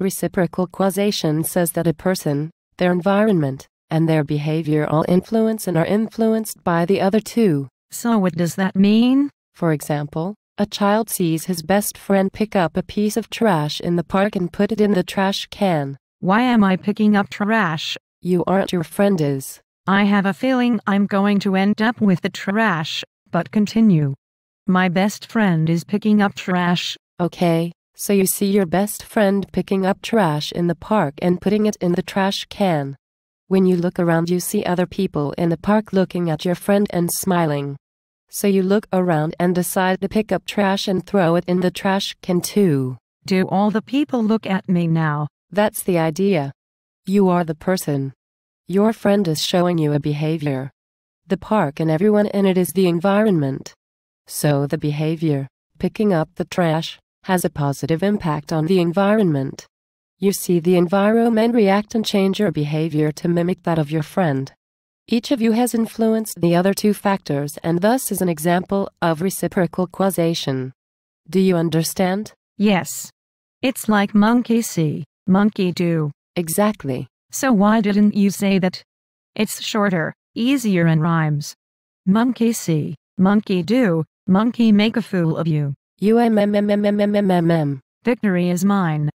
Reciprocal causation says that a person, their environment, and their behavior all influence and are influenced by the other two. So what does that mean? For example, a child sees his best friend pick up a piece of trash in the park and put it in the trash can. Why am I picking up trash? You aren't your friend is. I have a feeling I'm going to end up with the trash, but continue. My best friend is picking up trash. Okay, so you see your best friend picking up trash in the park and putting it in the trash can. When you look around, you see other people in the park looking at your friend and smiling. So you look around and decide to pick up trash and throw it in the trash can too. Do all the people look at me now? That's the idea. You are the person. Your friend is showing you a behavior. The park and everyone in it is the environment. So the behavior, picking up the trash, has a positive impact on the environment. You see the environment react and change your behavior to mimic that of your friend. Each of you has influenced the other two factors and thus is an example of reciprocal causation. Do you understand? Yes. It's like monkey see, monkey do. Exactly. So why didn't you say that? It's shorter, easier and rhymes. Monkey see, monkey do, monkey make a fool of you. UMMMMMMMM. Victory is mine.